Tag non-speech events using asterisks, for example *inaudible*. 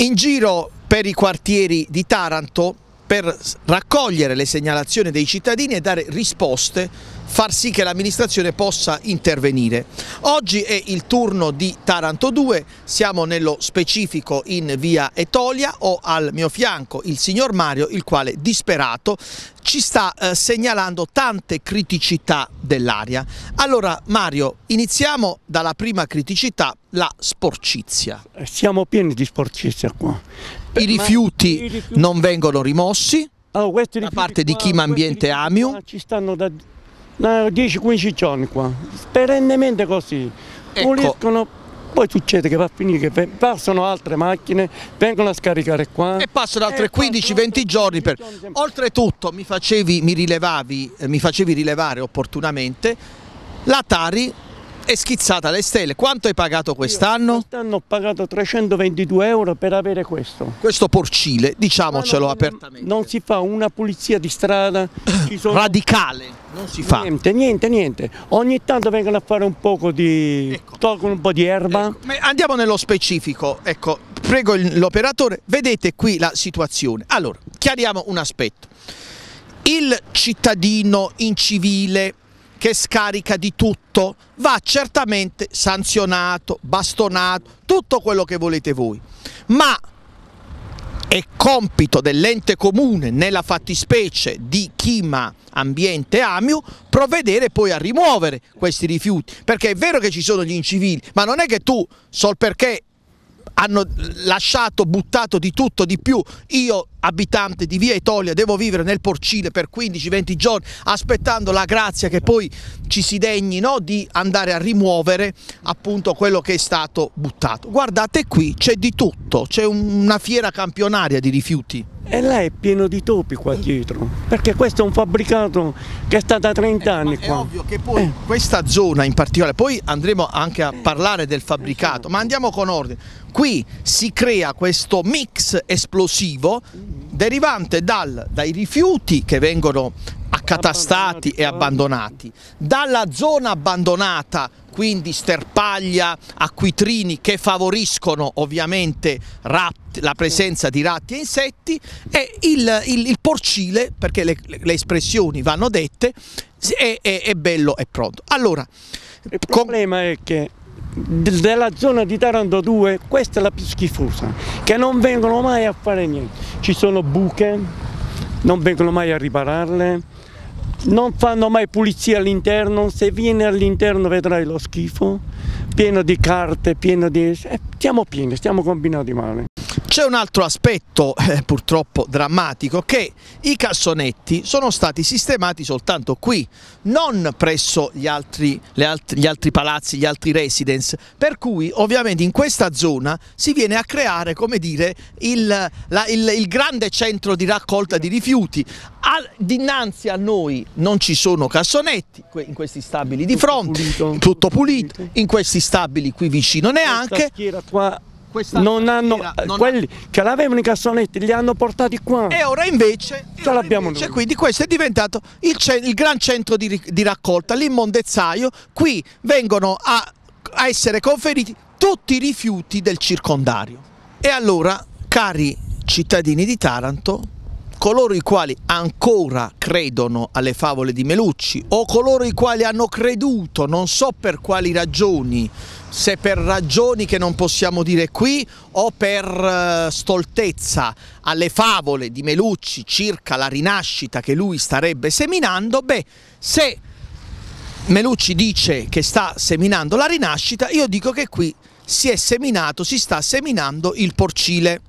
In giro per i quartieri di Taranto per raccogliere le segnalazioni dei cittadini e dare risposte, far sì che l'amministrazione possa intervenire. Oggi è il turno di Taranto 2, siamo nello specifico in via Etolia, ho al mio fianco il signor Mario, il quale disperato ci sta eh, segnalando tante criticità dell'aria. Allora Mario, iniziamo dalla prima criticità, la sporcizia. Siamo pieni di sporcizia qua. I rifiuti, i rifiuti non vengono rimossi allora, da parte di Chima Ambiente Amio. Ci stanno da 10-15 giorni qua, perennemente così. Ecco. Puliscono, poi succede che va a finire che passano altre macchine, vengono a scaricare qua. E passano altre 15-20 giorni. Per... Oltretutto mi facevi, mi, rilevavi, mi facevi rilevare opportunamente la Tari è schizzata alle stelle. Quanto hai pagato quest'anno? Quest'anno ho pagato 322 euro per avere questo. Questo porcile, diciamocelo non, apertamente. Non si fa una pulizia di strada. *clears throat* Sono... Radicale, non si fa. Niente, niente, niente. Ogni tanto vengono a fare un po' di... Ecco. tolgono un po' di erba. Ecco. Andiamo nello specifico, ecco, prego l'operatore, vedete qui la situazione. Allora, chiariamo un aspetto. Il cittadino incivile che scarica di tutto. Va certamente sanzionato, bastonato, tutto quello che volete voi, ma è compito dell'ente comune nella fattispecie di Chima Ambiente Amiu provvedere poi a rimuovere questi rifiuti. Perché è vero che ci sono gli incivili ma non è che tu sol perché hanno lasciato, buttato di tutto, di più. Io, abitante di via Etolia, devo vivere nel porcile per 15-20 giorni aspettando la grazia che poi ci si degni no, di andare a rimuovere appunto quello che è stato buttato. Guardate qui, c'è di tutto, c'è una fiera campionaria di rifiuti. E là è pieno di topi qua dietro, perché questo è un fabbricato che sta da 30 eh, anni è qua. È ovvio che poi eh. questa zona in particolare, poi andremo anche a parlare del fabbricato, ma andiamo con ordine. Qui si crea questo mix esplosivo derivante dal, dai rifiuti che vengono accatastati e abbandonati, dalla zona abbandonata quindi sterpaglia, acquitrini che favoriscono ovviamente ratti, la presenza di ratti e insetti e il, il, il porcile, perché le, le, espressioni vanno dette, è, è, è bello e pronto. Allora, il problema è che della zona di Taranto 2 questa è la più schifosa che non vengono mai a fare niente. Ci sono buche non vengono mai a ripararle non fanno mai pulizia all'interno, se vieni all'interno vedrai lo schifo, pieno di carte, pieno di... Eh, stiamo pieni, stiamo combinati male. C'è un altro aspetto *laughs* eh, purtroppo drammatico che i cassonetti sono stati sistemati soltanto qui, non presso gli altri, alt gli altri palazzi, gli altri residence, per cui ovviamente in questa zona si viene a creare come dire, il, la, il, il grande centro di raccolta di rifiuti. Al, dinanzi a noi non ci sono cassonetti, in questi stabili di fronte, tutto pulito, tutto pulito. in questi stabili qui vicino neanche. Qua non hanno, non quelli ha... che l'avevano i cassonetti li hanno portati qua. E ora invece, ce l'abbiamo invece quindi questo è diventato il, il gran centro di, di raccolta l'immondezzaio. Qui vengono a, a essere conferiti tutti i rifiuti del circondario. E allora cari cittadini di Taranto coloro i quali ancora credono alle favole di Melucci o coloro i quali hanno creduto, non so per quali ragioni, se per ragioni che non possiamo dire qui o per uh, stoltezza alle favole di Melucci circa la rinascita che lui starebbe seminando, beh, se Melucci dice che sta seminando la rinascita, io dico che qui si è seminato, si sta seminando il porcile